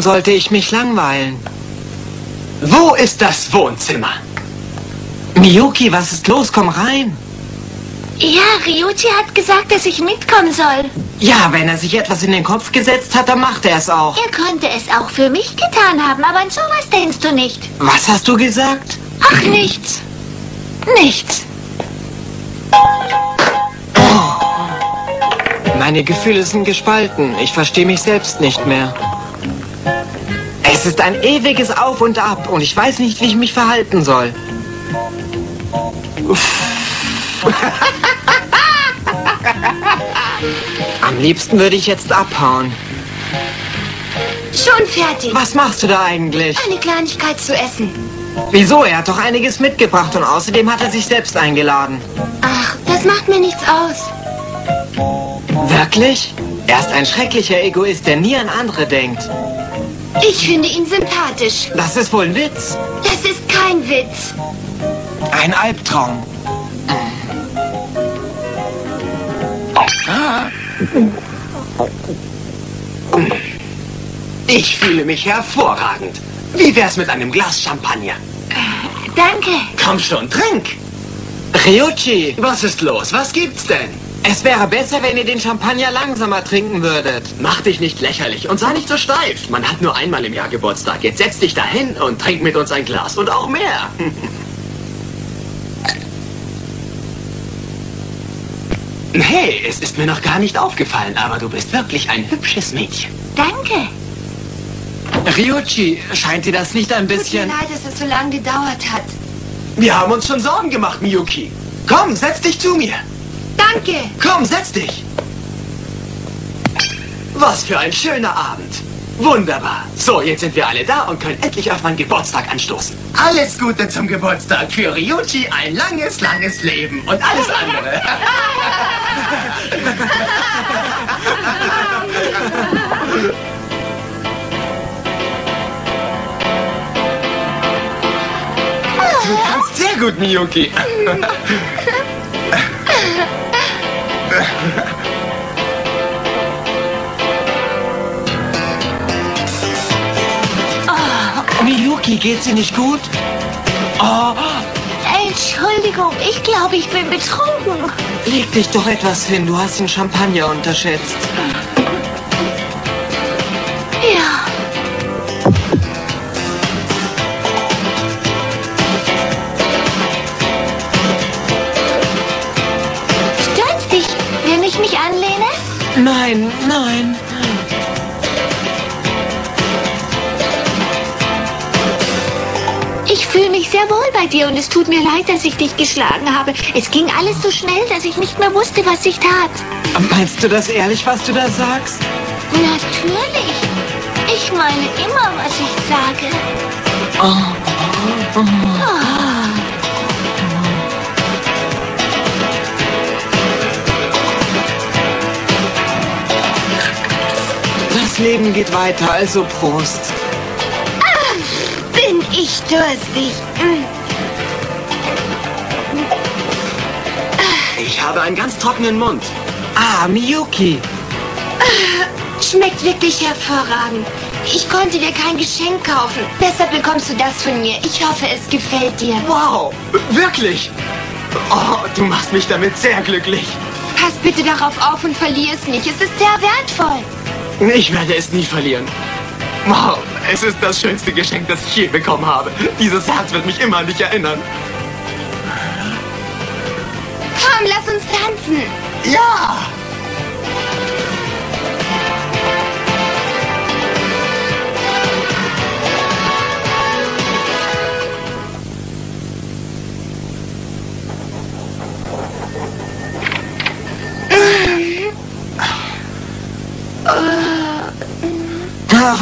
sollte ich mich langweilen? Wo ist das Wohnzimmer? Miyuki, was ist los? Komm rein. Ja, Ryuji hat gesagt, dass ich mitkommen soll. Ja, wenn er sich etwas in den Kopf gesetzt hat, dann macht er es auch. Er könnte es auch für mich getan haben, aber an sowas denkst du nicht. Was hast du gesagt? Ach, nichts. Nichts. Meine Gefühle sind gespalten. Ich verstehe mich selbst nicht mehr. Es ist ein ewiges Auf und Ab und ich weiß nicht, wie ich mich verhalten soll. Am liebsten würde ich jetzt abhauen. Schon fertig. Was machst du da eigentlich? Eine Kleinigkeit zu essen. Wieso? Er hat doch einiges mitgebracht und außerdem hat er sich selbst eingeladen. Ach, das macht mir nichts aus. Wirklich? Er ist ein schrecklicher Egoist, der nie an andere denkt. Ich finde ihn sympathisch. Das ist wohl ein Witz. Das ist kein Witz. Ein Albtraum. Ich fühle mich hervorragend. Wie wär's mit einem Glas Champagner? Danke. Komm schon, trink. Ryuchi, Was ist los? Was gibt's denn? Es wäre besser, wenn ihr den Champagner langsamer trinken würdet. Mach dich nicht lächerlich und sei nicht so steif. Man hat nur einmal im Jahr Geburtstag. Jetzt setz dich dahin und trink mit uns ein Glas und auch mehr. Hey, es ist mir noch gar nicht aufgefallen, aber du bist wirklich ein hübsches Mädchen. Danke. Ryuchi, scheint dir das nicht ein Tut mir bisschen... leid, dass es so lange gedauert hat. Wir haben uns schon Sorgen gemacht, Miyuki. Komm, setz dich zu mir. Danke. Komm, setz dich. Was für ein schöner Abend. Wunderbar. So, jetzt sind wir alle da und können endlich auf meinen Geburtstag anstoßen. Alles Gute zum Geburtstag für Ryuchi, ein langes, langes Leben und alles andere. Du kannst sehr gut, Miyuki. Miyuki, geht's dir nicht gut? Oh, Entschuldigung, ich glaube, ich bin betrunken. leg dich doch etwas hin. Du hast den Champagner unterschätzt. Ja. Stört's dich, wenn ich mich anlehne? Nein, nein. Fühle mich sehr wohl bei dir und es tut mir leid, dass ich dich geschlagen habe. Es ging alles so schnell, dass ich nicht mehr wusste, was ich tat. Meinst du das ehrlich, was du da sagst? Natürlich. Ich meine immer, was ich sage. Das Leben geht weiter, also Prost. Ich durstig. Mm. Ich habe einen ganz trockenen Mund. Ah, Miyuki. Schmeckt wirklich hervorragend. Ich konnte dir kein Geschenk kaufen. Deshalb bekommst du das von mir. Ich hoffe, es gefällt dir. Wow, wirklich? Oh, du machst mich damit sehr glücklich. Pass bitte darauf auf und verlier es nicht. Es ist sehr wertvoll. Ich werde es nie verlieren. Wow, es ist das schönste Geschenk, das ich je bekommen habe. Dieses Herz wird mich immer an dich erinnern. Komm, lass uns tanzen. Ja!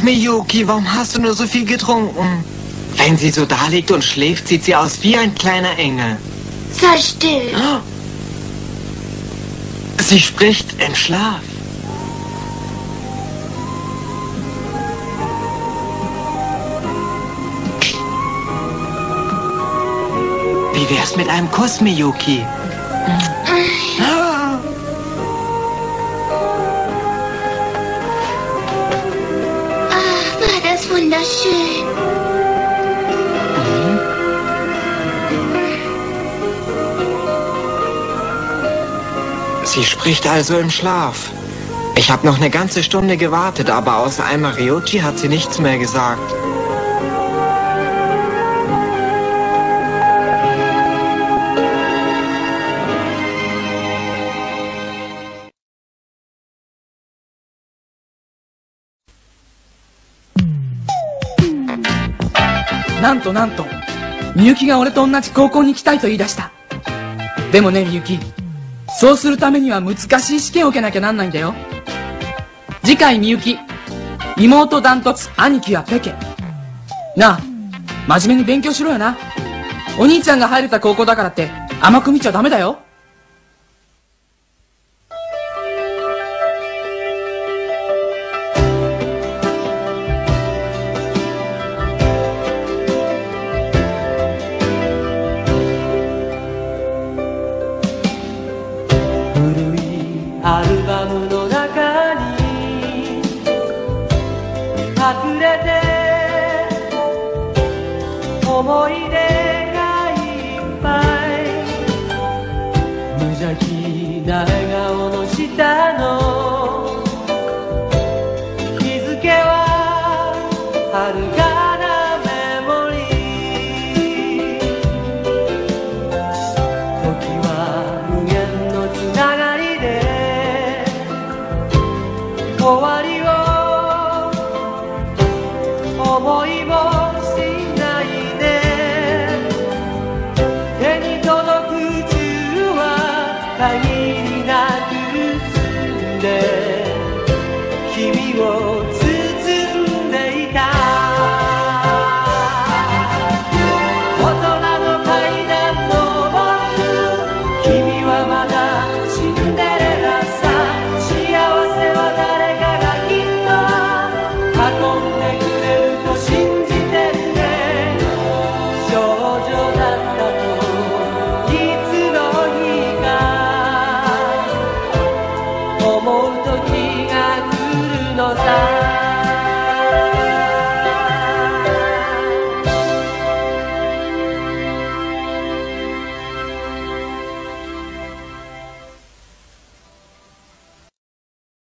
Ach, Miyuki, warum hast du nur so viel getrunken? Wenn sie so da liegt und schläft, sieht sie aus wie ein kleiner Engel. Sei still. Sie spricht im Schlaf. Wie wär's mit einem Kuss, Miyuki? Ah. Wunderschön. Sie spricht also im Schlaf. Ich habe noch eine ganze Stunde gewartet, aber außer einmal Ryuchi hat sie nichts mehr gesagt. なんとなんと、みゆきが俺と同じ高校に行きたいと言い出した。でもね、みゆき。そうするためには難しい試験を受けなきゃなんないんだよ。次回みゆき。妹ダントツ、兄貴はペケ。なあ、真面目に勉強しろよな。お兄ちゃんが入れた高校だからって甘く見ちゃダメだよ。思い出がいっぱい。無邪気な笑顔の下の。日付は遥か